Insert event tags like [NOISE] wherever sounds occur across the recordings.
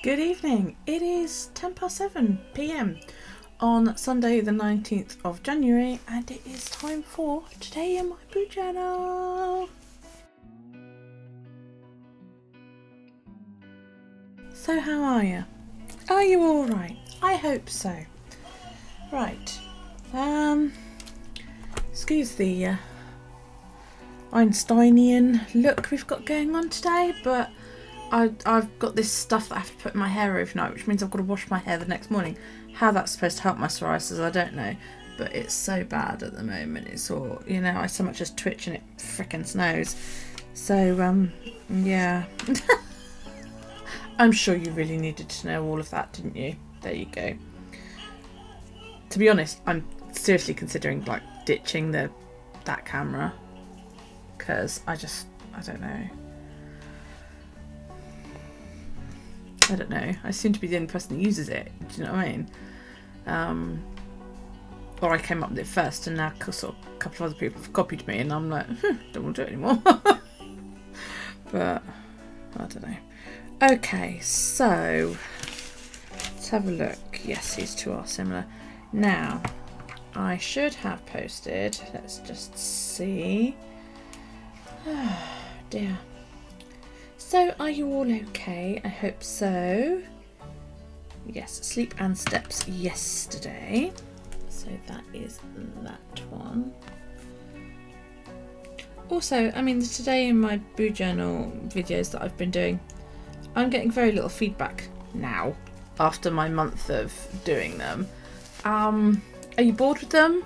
Good evening. It is 10 past 7 pm on Sunday, the 19th of January, and it is time for Today in My Boo Channel. So, how are you? Are you alright? I hope so. Right. Um, excuse the uh, Einsteinian look we've got going on today, but I, I've got this stuff that I have to put in my hair overnight, which means I've got to wash my hair the next morning. How that's supposed to help my psoriasis, I don't know. But it's so bad at the moment. It's all, you know, I so much as twitch and it fricking snows. So, um, yeah. [LAUGHS] I'm sure you really needed to know all of that, didn't you? There you go. To be honest, I'm seriously considering like ditching the that camera because I just I don't know. I don't know. I seem to be the only person that uses it. Do you know what I mean? Um, or I came up with it first, and now sort of a couple of other people have copied me, and I'm like, hmm, don't want to do it anymore. [LAUGHS] but I don't know. Okay, so let's have a look. Yes, these two are similar. Now, I should have posted. Let's just see. [SIGHS] Oh, dear. So, are you all okay? I hope so. Yes, sleep and steps yesterday. So that is that one. Also, I mean, today in my Boo Journal videos that I've been doing, I'm getting very little feedback now after my month of doing them. Um, are you bored with them?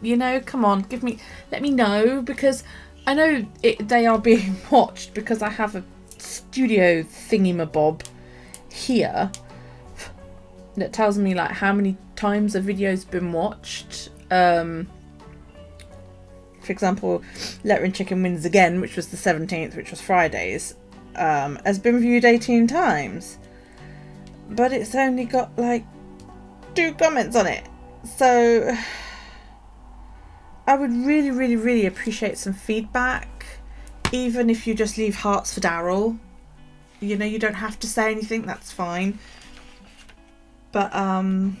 You know, come on, give me, let me know because I know it, they are being [LAUGHS] watched because I have a studio thingy-mabob here that tells me like how many times a video's been watched. Um, for example, Lettering Chicken Wins Again, which was the 17th, which was Fridays, um, has been viewed 18 times. But it's only got like two comments on it. So I would really, really, really appreciate some feedback, even if you just leave hearts for Daryl. You know, you don't have to say anything, that's fine. But, um,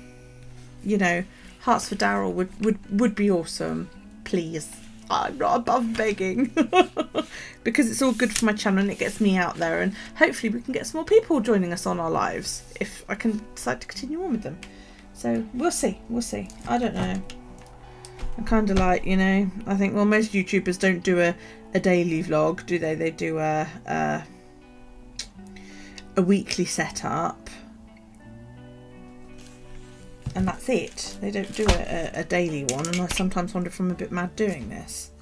you know, hearts for Daryl would, would, would be awesome. Please. I'm not above begging. [LAUGHS] because it's all good for my channel and it gets me out there and hopefully we can get some more people joining us on our lives if I can decide to continue on with them. So we'll see, we'll see. I don't know. I kind of like, you know, I think, well, most YouTubers don't do a, a daily vlog, do they? They do a, a, a weekly setup. And that's it. They don't do a, a, daily one. And I sometimes wonder if I'm a bit mad doing this.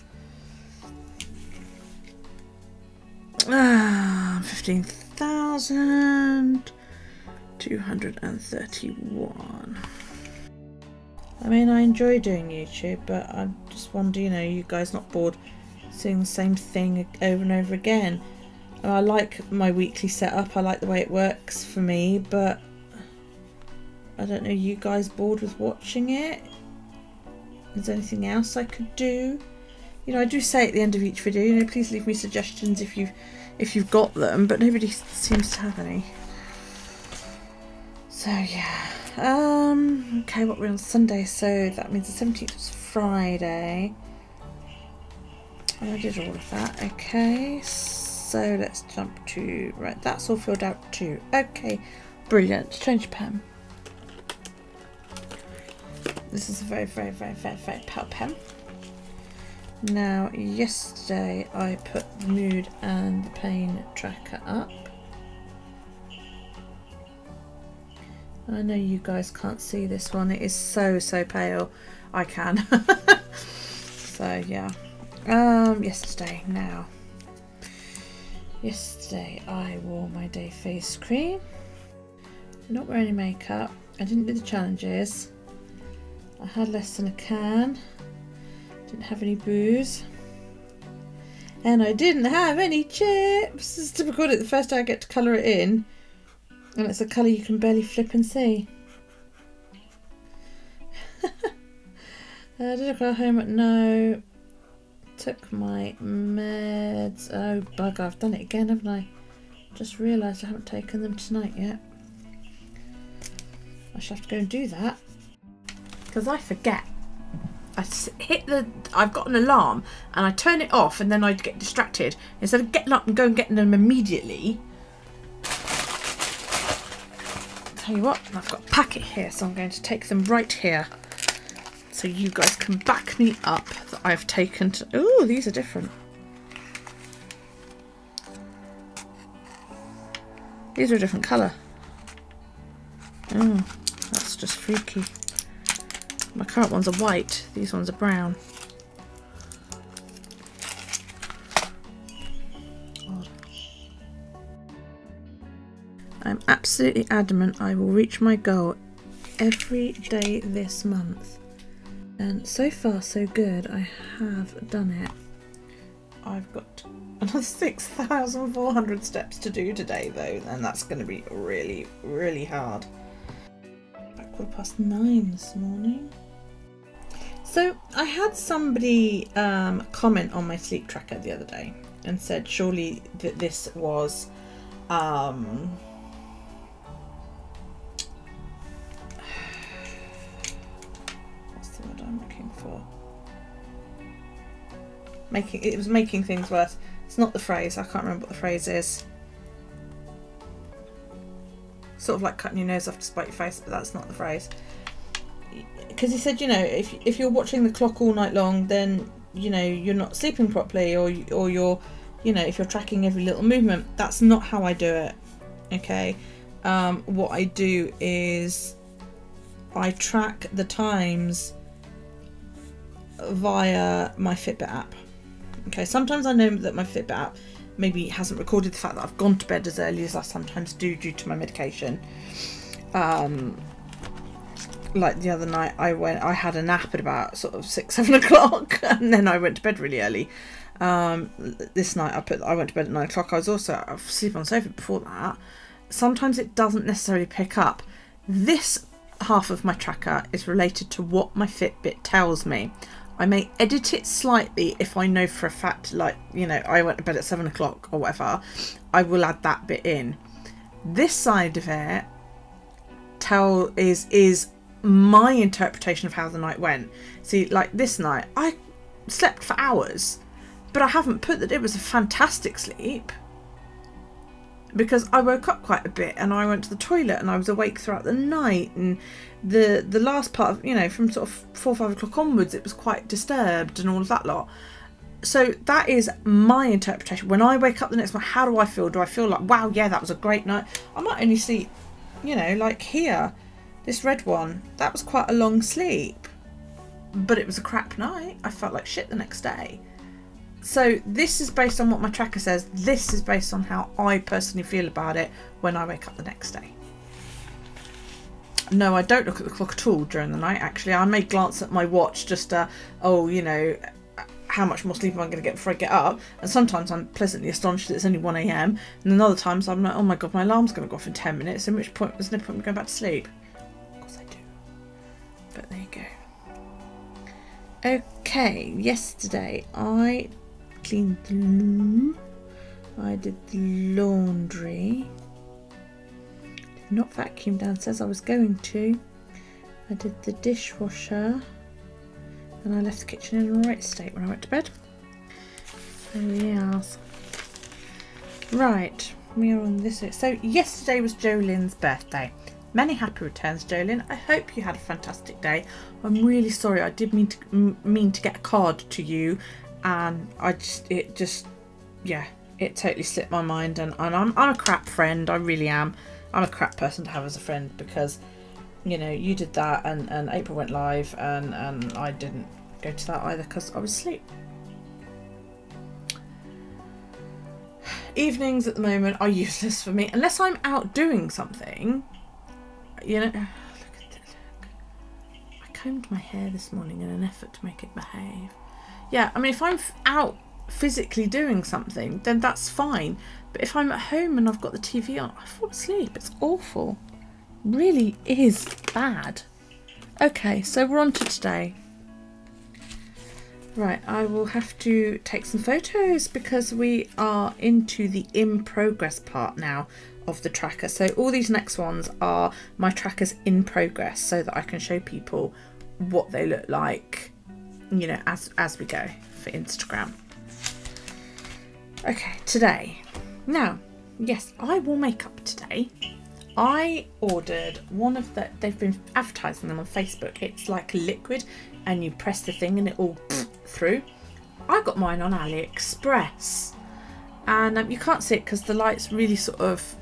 Ah, 15,231. I mean, I enjoy doing YouTube, but I just wonder, you know, you guys not bored seeing the same thing over and over again. I like my weekly setup, I like the way it works for me, but I don't know, you guys bored with watching it? Is there anything else I could do? You know, I do say at the end of each video, you know, please leave me suggestions if you've if you've got them, but nobody seems to have any. So yeah. Um, okay, what we're on Sunday, so that means the 17th was Friday. I did all of that. Okay, so let's jump to, right, that's all filled out too. Okay, brilliant. Change pen. This is a very, very, very, very, very pale pen. Now, yesterday I put the mood and the pain tracker up. I know you guys can't see this one. It is so, so pale. I can. [LAUGHS] so, yeah. Um, yesterday, now. Yesterday, I wore my day face cream. not wear any makeup. I didn't do the challenges. I had less than a can. Didn't have any booze. And I didn't have any chips. It's typical the first day I get to colour it in and it's a colour you can barely flip and see. uh, did I go home at no? Took my meds. Oh bugger, I've done it again, haven't I? Just realised I haven't taken them tonight yet. I shall have to go and do that. Because I forget. I hit the. I've got an alarm and I turn it off and then I get distracted. Instead of getting up and going and getting them immediately. Tell you what, I've got a packet here, so I'm going to take them right here. So you guys can back me up that I've taken to. Oh, these are different. These are a different colour. Oh, that's just freaky. My current ones are white, these ones are brown. I'm absolutely adamant I will reach my goal every day this month. And so far so good, I have done it. I've got another [LAUGHS] 6,400 steps to do today though, and that's going to be really, really hard. About quarter past nine this morning. So I had somebody um, comment on my sleep tracker the other day and said surely that this was um, for? Making it was making things worse. It's not the phrase. I can't remember what the phrase is. Sort of like cutting your nose off to spite your face, but that's not the phrase because he said, you know, if if you're watching the clock all night long, then you know you're not sleeping properly, or or you're, you know, if you're tracking every little movement. That's not how I do it. Okay, um, what I do is I track the times via my Fitbit app. Okay, sometimes I know that my Fitbit app maybe hasn't recorded the fact that I've gone to bed as early as I sometimes do due to my medication. Um, like the other night I went I had a nap at about sort of six [LAUGHS] seven o'clock and then I went to bed really early. Um, this night I put I went to bed at nine o'clock. I was also asleep on the sofa before that. Sometimes it doesn't necessarily pick up. This half of my tracker is related to what my Fitbit tells me I may edit it slightly if I know for a fact like you know I went to bed at seven o'clock or whatever I will add that bit in this side of it tell is is my interpretation of how the night went. See, like this night, I slept for hours, but I haven't put that it was a fantastic sleep because I woke up quite a bit and I went to the toilet and I was awake throughout the night and the the last part of you know from sort of four or five o'clock onwards it was quite disturbed and all of that lot. So that is my interpretation. When I wake up the next morning, how do I feel? Do I feel like wow, yeah, that was a great night? I might only sleep, you know, like here this red one, that was quite a long sleep, but it was a crap night. I felt like shit the next day. So this is based on what my tracker says. This is based on how I personally feel about it when I wake up the next day. No, I don't look at the clock at all during the night, actually. I may glance at my watch just, uh, oh, you know, how much more sleep am I going to get before I get up? And sometimes I'm pleasantly astonished that it's only 1am. And then other times I'm like, oh my god, my alarm's going to go off in 10 minutes. In which point, there's no point in going back to sleep. Of course I do. But there you go. Okay, yesterday I cleaned the loo. I did the laundry. Did not vacuum downstairs, I was going to. I did the dishwasher. And I left the kitchen in the right state when I went to bed. Yes. Right, we are on this. So yesterday was Jolene's birthday. Many happy returns, Jolene. I hope you had a fantastic day. I'm really sorry. I did mean to mean to get a card to you, and I just it just yeah, it totally slipped my mind. And, and I'm I'm a crap friend. I really am. I'm a crap person to have as a friend because you know you did that, and and April went live, and and I didn't go to that either because I was asleep. Evenings at the moment are useless for me unless I'm out doing something you know, [SIGHS] look at look. I combed my hair this morning in an effort to make it behave. Yeah, I mean, if I'm out physically doing something, then that's fine. But if I'm at home and I've got the TV on, I fall asleep. It's awful. Really is bad. Okay, so we're on to today. Right, I will have to take some photos because we are into the in progress part now of the tracker. So all these next ones are my trackers in progress so that I can show people what they look like, you know, as, as we go for Instagram. Okay, today. Now, yes, I will make up today. I ordered one of the, they've been advertising them on Facebook. It's like liquid and you press the thing and it all [SNIFFS] through. I got mine on AliExpress and um, you can't see it because the light's really sort of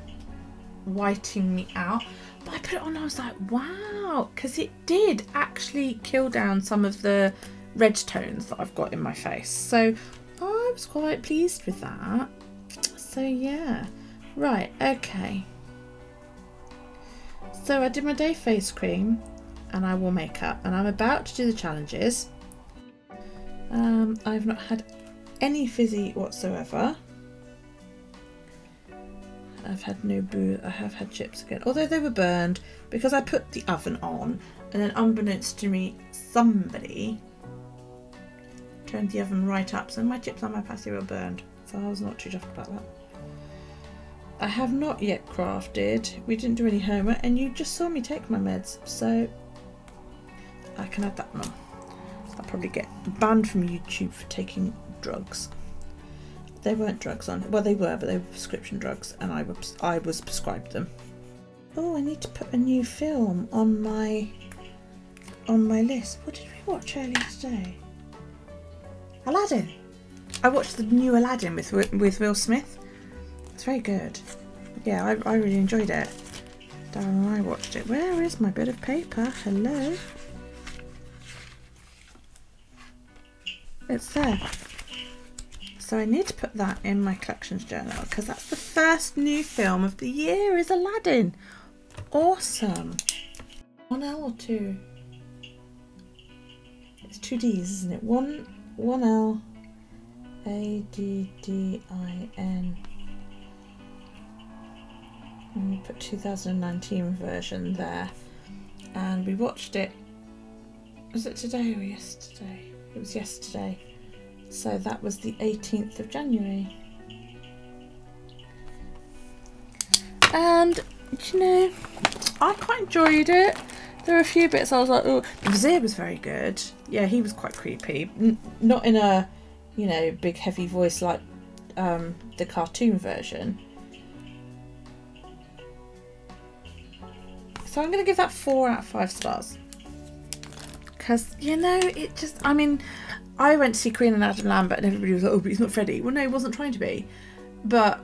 whiting me out. But I put it on I was like, wow, because it did actually kill down some of the red tones that I've got in my face. So I was quite pleased with that. So yeah, right, okay. So I did my day face cream and I wore makeup and I'm about to do the challenges. Um, I've not had any fizzy whatsoever. I've had no boo. I have had chips again, although they were burned because I put the oven on, and then unbeknownst to me, somebody turned the oven right up, so my chips and my pasty were burned. So I was not too chuffed about that. I have not yet crafted. We didn't do any homework, and you just saw me take my meds, so I can add that on. I'll probably get banned from YouTube for taking drugs. They weren't drugs on. Well, they were, but they were prescription drugs, and I was I was prescribed them. Oh, I need to put a new film on my on my list. What did we watch earlier today? Aladdin. I watched the new Aladdin with with Will Smith. It's very good. Yeah, I, I really enjoyed it. Darren and I watched it. Where is my bit of paper? Hello. It's there. So I need to put that in my collections journal because that's the first new film of the year is Aladdin. Awesome. One L or two? It's two D's, isn't it? One one L A D D I N. And we put 2019 version there. And we watched it. Was it today or yesterday? It was yesterday. So that was the 18th of January. And, you know, I quite enjoyed it. There were a few bits I was like, oh, the Vizier was very good. Yeah, he was quite creepy. N not in a, you know, big heavy voice like um, the cartoon version. So I'm going to give that four out of five stars. Because, you know, it just, I mean, I went to see Queen and Adam Lambert and everybody was like, oh, but he's not Freddie. Well, no, he wasn't trying to be. But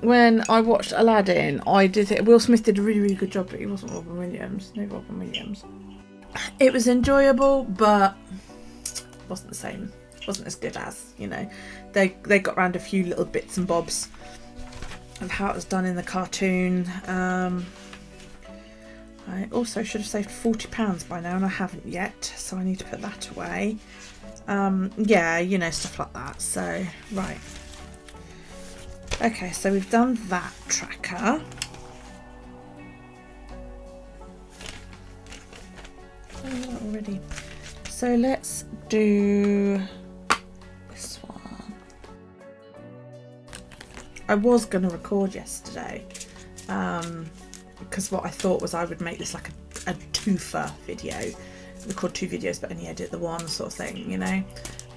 when I watched Aladdin, I did it. Will Smith did a really, really good job, but he wasn't Robin Williams. No Robin Williams. It was enjoyable, but wasn't the same. wasn't as good as, you know. They, they got around a few little bits and bobs of how it was done in the cartoon. Um, I also should have saved £40 by now and I haven't yet, so I need to put that away. Um, yeah, you know, stuff like that. So, right. Okay, so we've done that tracker. Already. So let's do this one. I was going to record yesterday. Um, because what I thought was I would make this like a, a twofer video, record two videos but only edit the one sort of thing, you know.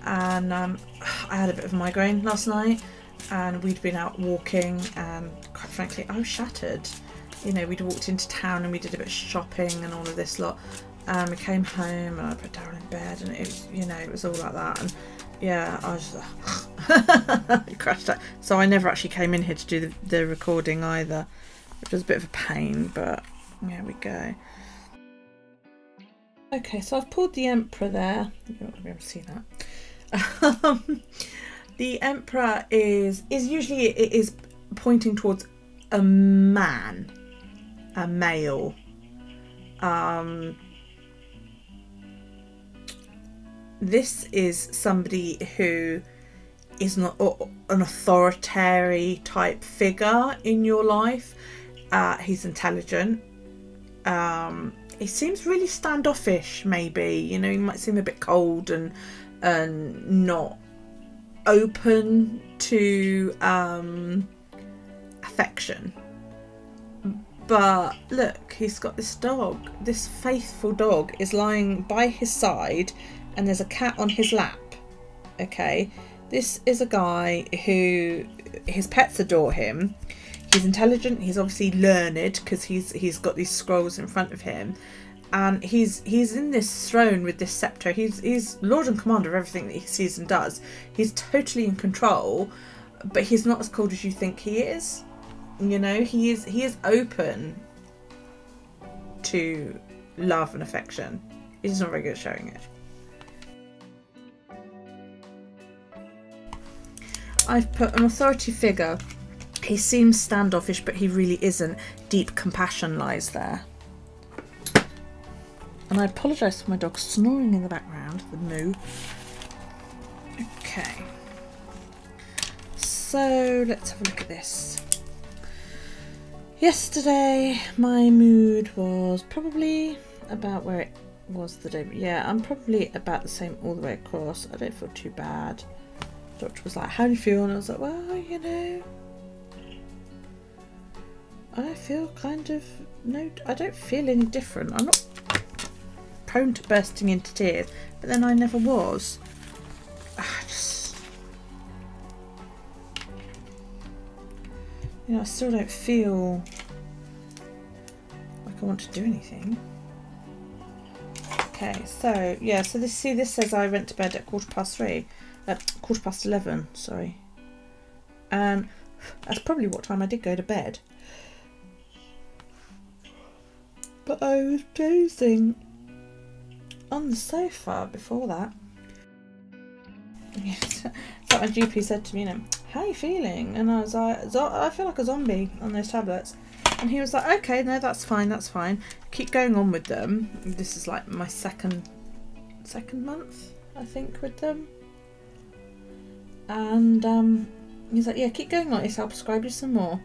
And um, [SIGHS] I had a bit of a migraine last night, and we'd been out walking, and quite frankly, I was shattered. You know, we'd walked into town and we did a bit of shopping and all of this lot. And we came home and I put Darren in bed, and it was, you know, it was all like that. And yeah, I was uh, [LAUGHS] crashed out. So I never actually came in here to do the, the recording either which was a bit of a pain, but there we go. Okay, so I've pulled the Emperor there. You're not going to be able to see that. [LAUGHS] Um, the Emperor is is usually it is pointing towards a man, a male. Um, this is somebody who is not an authoritarian type figure in your life uh, he's intelligent. Um, he seems really standoffish, maybe. You know, he might seem a bit cold and and not open to um, affection. But look, he's got this dog. This faithful dog is lying by his side, and there's a cat on his lap. Okay, this is a guy who his pets adore him. He's intelligent. He's obviously learned because he's he's got these scrolls in front of him, and he's he's in this throne with this scepter. He's he's lord and commander of everything that he sees and does. He's totally in control, but he's not as cold as you think he is. You know, he is he is open to love and affection. He's not very good at showing it. I've put an authority figure. He seems standoffish, but he really isn't. Deep compassion lies there. And I apologise for my dog snoring in the background, the moo. Okay. So let's have a look at this. Yesterday, my mood was probably about where it was the day. Yeah, I'm probably about the same all the way across. I don't feel too bad The doctor was like, How do you feel? And I was like, Well, you know, I feel kind of no, I don't feel any different. I'm not prone to bursting into tears, but then I never was. Ah, I just, you know, I still don't feel like I want to do anything. Okay, so yeah, so this see this says I went to bed at quarter past three at quarter past 11, sorry. And that's probably what time I did go to bed. But I was dozing on the sofa before that. [LAUGHS] So my GP said to me, you know, how are you feeling? And I was like, I feel like a zombie on those tablets. And he was like, okay, no, that's fine, that's fine. Keep going on with them. This is like my second, second month, I think, with them. And um, he's like, yeah, keep going on this. I'll prescribe you some more.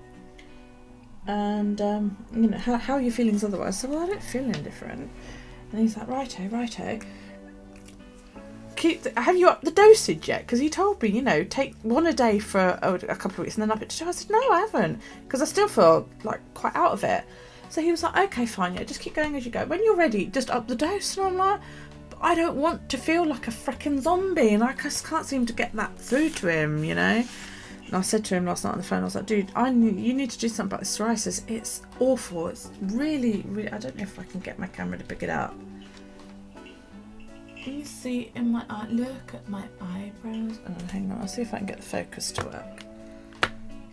And um, you know, how, how are your feelings otherwise? So well, I don't feel any different. And he's like, righto, righto. Keep the, have you upped the dosage yet? Because he told me, you know, take one a day for a, a couple of weeks and then up it to two. I said, no, I haven't, because I still feel like quite out of it. So he was like, okay, fine, yeah, just keep going as you go. When you're ready, just up the dose. And I'm like, I don't want to feel like a freaking zombie, and I just can't seem to get that through to him, you know. And I said to him last night on the phone, I was like, dude, I you need to do something about this psoriasis. It's awful. It's really, really. I don't know if I can get my camera to pick it up. Can you see in my eye? Look at my eyebrows. Oh, hang on. I'll see if I can get the focus to work.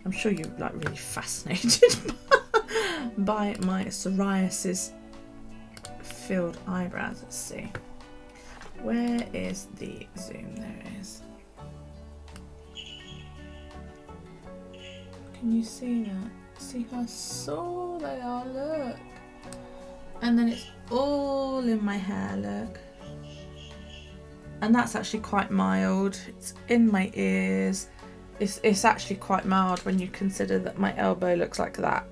I'm sure you're like really fascinated [LAUGHS] by my psoriasis filled eyebrows. Let's see. Where is the zoom? There it is. Can you see that? See how sore they are, look. And then it's all in my hair, look. And that's actually quite mild. It's in my ears. It's, it's actually quite mild when you consider that my elbow looks like that.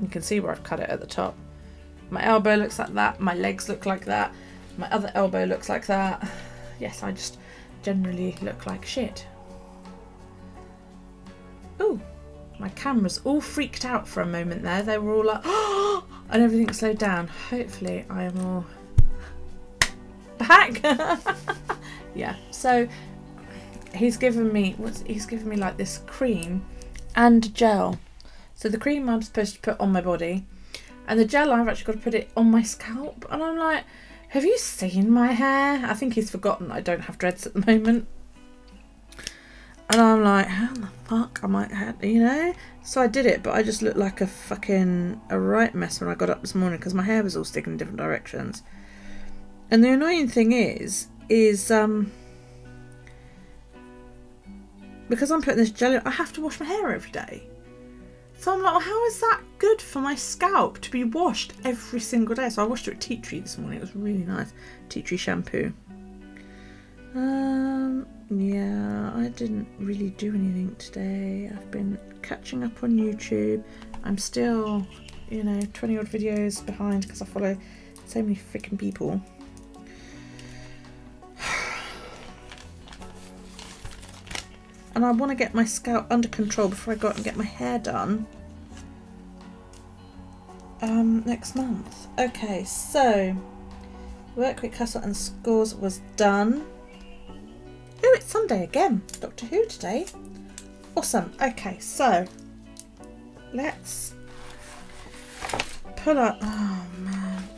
You can see where I've cut it at the top. My elbow looks like that, my legs look like that. My other elbow looks like that. [SIGHS] Yes, I just generally look like shit. Oh, my camera's all freaked out for a moment there. They were all like, oh, [GASPS] and everything slowed down. Hopefully I am all [LAUGHS] back. [LAUGHS] yeah, so he's given me, what's, he's given me like this cream and gel. So the cream I'm supposed to put on my body and the gel I've actually got to put it on my scalp. And I'm like, have you seen my hair? I think he's forgotten I don't have dreads at the moment. And I'm like, how the fuck am I, you know? So I did it, but I just looked like a fucking, a right mess when I got up this morning because my hair was all sticking in different directions. And the annoying thing is, is, um, because I'm putting this gel in, I have to wash my hair every day. So I'm like, well, how is that good for my scalp to be washed every single day? So I washed it with tea tree this morning. It was really nice. Tea tree shampoo. Um, yeah, I didn't really do anything today. I've been catching up on YouTube. I'm still, you know, 20 odd videos behind because I follow so many freaking people. [SIGHS] and I want to get my scalp under control before I go out and get my hair done um, next month. Okay, so Work with Castle and Scores was done. It's Sunday again. Doctor Who today. Awesome. Okay, so let's pull up. Oh man,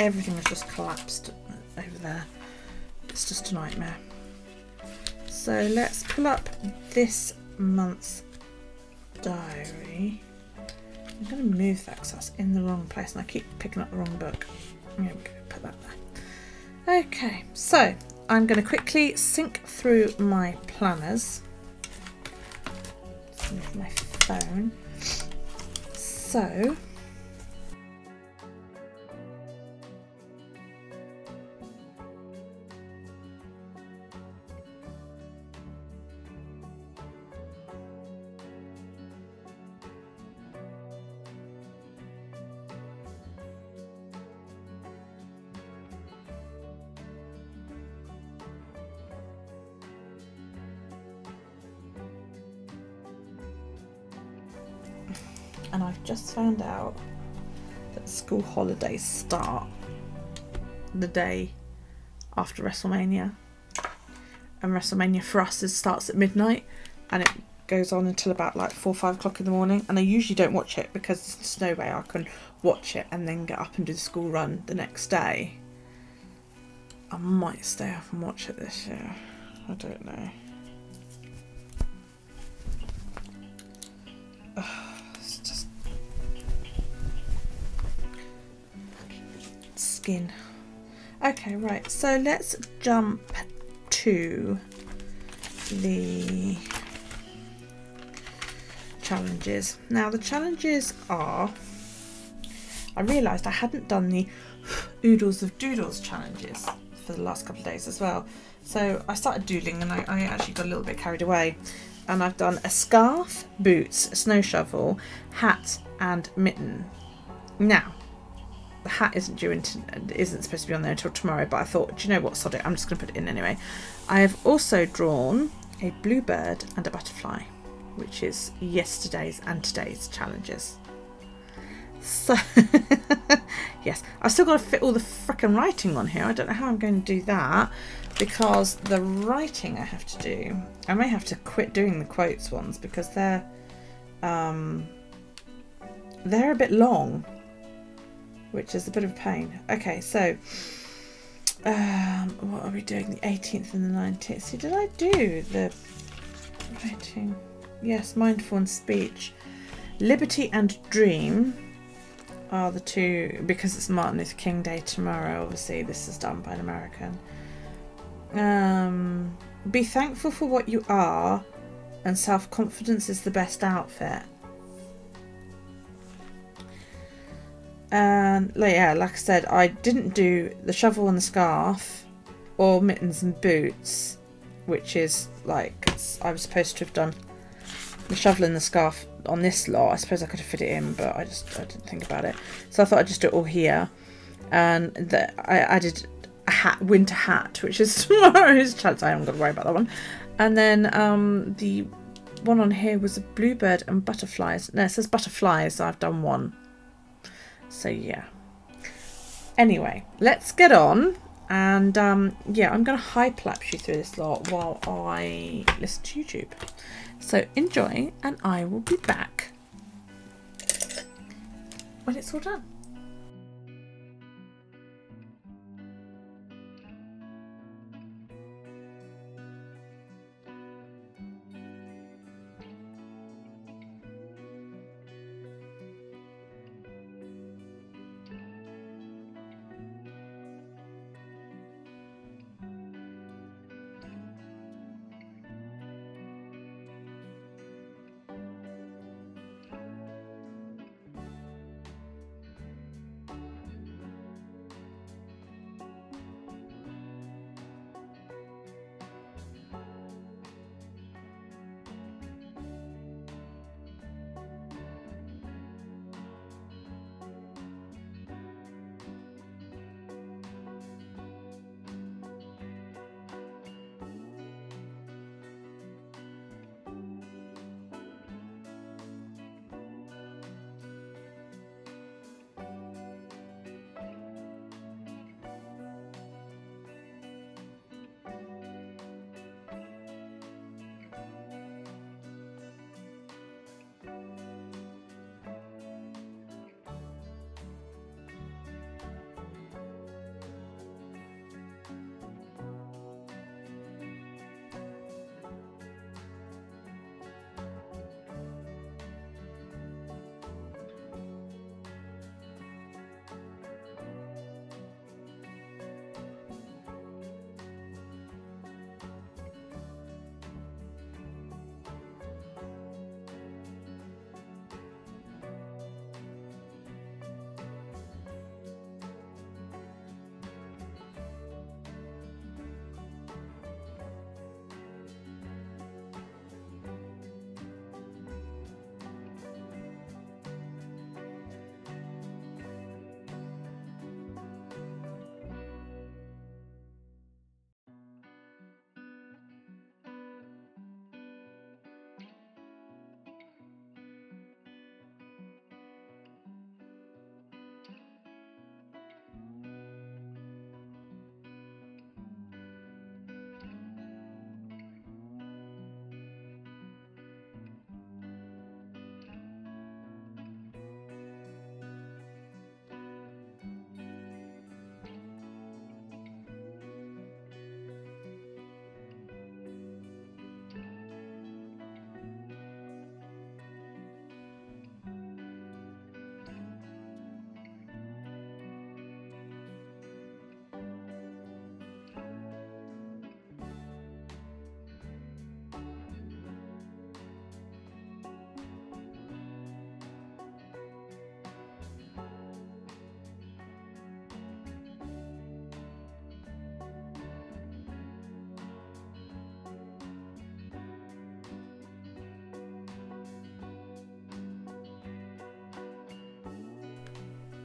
everything has just collapsed over there. It's just a nightmare. So let's pull up this month's diary. I'm going to move that because that's in the wrong place and I keep picking up the wrong book. I'm going to put that there. Okay, so I'm going to quickly sync through my planners. My phone. So holidays start the day after WrestleMania. And WrestleMania for us is starts at midnight and it goes on until about like four five o'clock in the morning. And I usually don't watch it because there's no way I can watch it and then get up and do the school run the next day. I might stay up and watch it this year. I don't know. Skin. Okay, right, so let's jump to the challenges. Now the challenges are, I realised I hadn't done the [GASPS] Oodles of Doodles challenges for the last couple of days as well. So I started doodling and I, I actually got a little bit carried away and I've done a scarf, boots, snow shovel, hat and mitten. Now, the hat isn't due into isn't supposed to be on there until tomorrow but I thought do you know what? Sod it. I'm just going to put it in anyway. I have also drawn a bluebird and a butterfly which is yesterday's and today's challenges. So [LAUGHS] yes I've still got to fit all the freaking writing on here. I don't know how I'm going to do that because the writing I have to do I may have to quit doing the quotes ones because they're um they're a bit long which is a bit of pain. Okay, so um, what are we doing? The 18th and the 19th. See, did I do the writing? Yes, mindful and speech. Liberty and dream are the two because it's Martin Luther King Day tomorrow. Obviously, this is done by an American. Um, be thankful for what you are, and self confidence is the best outfit. And like, yeah, like I said, I didn't do the shovel and the scarf or mittens and boots, which is like I was supposed to have done the shovel and the scarf on this lot. I suppose I could have fit it in, but I just I didn't think about it. So I thought I'd just do it all here. And the, I added a hat, winter hat, which is [LAUGHS] tomorrow's chance. I haven't got to worry about that one. And then um, the one on here was a bluebird and butterflies. No, it says butterflies. So I've done one. So yeah. Anyway, let's get on. And um, yeah, I'm going to hyperlapse you through this lot while I listen to YouTube. So enjoy, and I will be back when it's all done.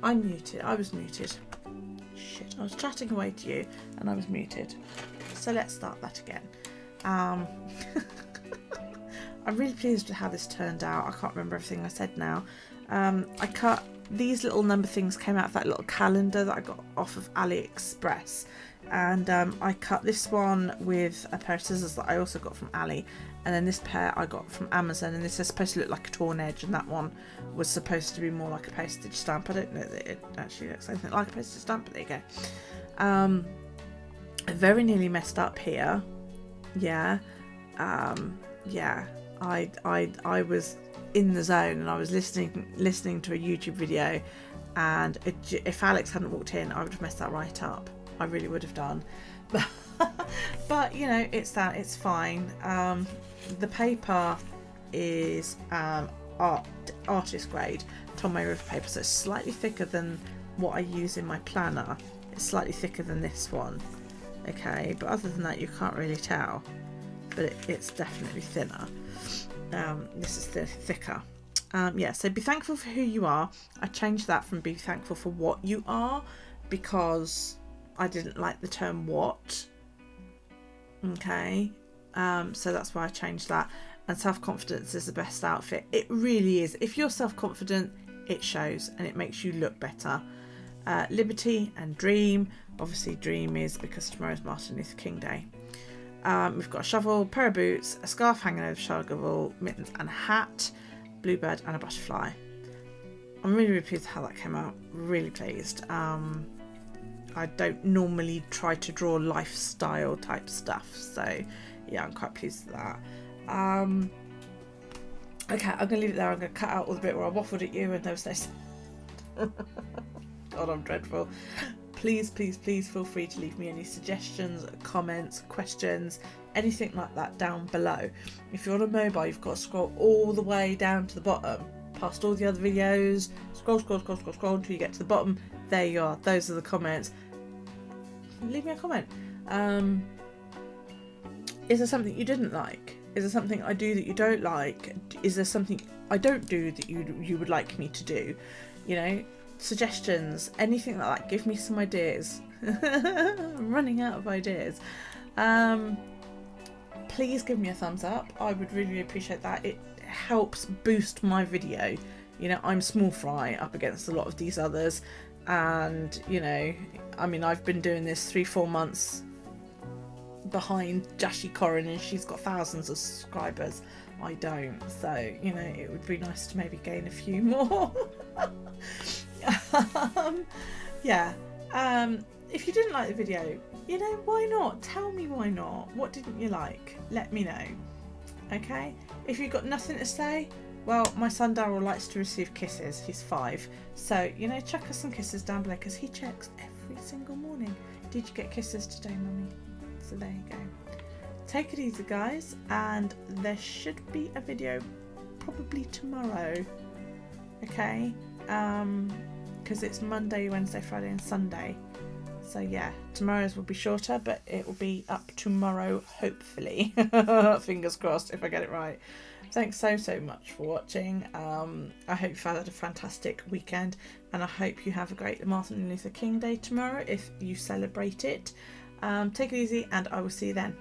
I'm muted. I was muted. Shit, I was chatting away to you and I was muted. So let's start that again. Um, [LAUGHS] I'm really pleased with how this turned out. I can't remember everything I said now. Um, I cut these little number things came out of that little calendar that I got off of AliExpress and um, I cut this one with a pair of scissors that I also got from Ali. And then this pair I got from Amazon. And this is supposed to look like a torn edge. And that one was supposed to be more like a postage stamp. I don't know that it actually looks anything like a postage stamp but there you go. Um, very nearly messed up here. Yeah. Um, yeah. I, I, I was in the zone and I was listening listening to a YouTube video. And it, if Alex hadn't walked in I would have messed that right up I really would have done. But, [LAUGHS] but you know it's that it's fine. Um, the paper is um, art artist grade. Tomoe River paper so it's slightly thicker than what I use in my planner. It's slightly thicker than this one okay? But other than that you can't really tell. But it, it's definitely thinner. Um, this is the thicker. Um, yeah, so be thankful for who you are. I changed that from be thankful for what you are because I didn't like the term what. Okay, um, so that's why I changed that. And self confidence is the best outfit. It really is. If you're self confident, it shows and it makes you look better. Uh, liberty and dream. Obviously, dream is because tomorrow is Martin Luther King Day. Um, we've got a shovel, pair of boots, a scarf hanging over shovel, mittens and a hat, bluebird and a butterfly. I'm really, really pleased how that came out. Really pleased. Um, I don't normally try to draw lifestyle type stuff, so yeah, I'm quite pleased with that. Um, okay, I'm gonna leave it there. I'm gonna cut out all the bit where I waffled at you and there was no. [LAUGHS] God, I'm dreadful please, please, please feel free to leave me any suggestions, comments, questions, anything like that down below. If you're on a mobile, you've got to scroll all the way down to the bottom, past all the other videos, scroll, scroll, scroll, scroll, scroll until you get to the bottom. There you are. Those are the comments. Leave me a comment. Um, is there something you didn't like? Is there something I do that you don't like? Is there something I don't do that you you would like me to do? You know, suggestions, anything like that. Give me some ideas. [LAUGHS] I'm running out of ideas. Um, please give me a thumbs up. I would really appreciate that. It helps boost my video. You know, I'm small fry up against a lot of these others. And, you know, I mean, I've been doing this three, four months behind Jashii Corrin and she's got thousands of subscribers. I don't. So, you know, it would be nice to maybe gain a few [LAUGHS] more. um, yeah. Um, if you didn't like the video, you know, why not? Tell me why not. What didn't you like? Let me know. Okay? If you've got nothing to say, well, my son Daryl likes to receive kisses. He's five. So, you know, chuck us some kisses down below because he checks every single morning. Did you get kisses today, Mummy? So there you go. Take it easy, guys. And there should be a video probably tomorrow. Okay? Um, because it's Monday, Wednesday, Friday, and Sunday. So yeah, tomorrow's will be shorter, but it will be up tomorrow, hopefully. [LAUGHS] Fingers crossed if I get it right. Thanks so, so much for watching. Um, I hope you've had a fantastic weekend, and I hope you have a great Martin Luther King Day tomorrow if you celebrate it. Um, take it easy, and I will see you then.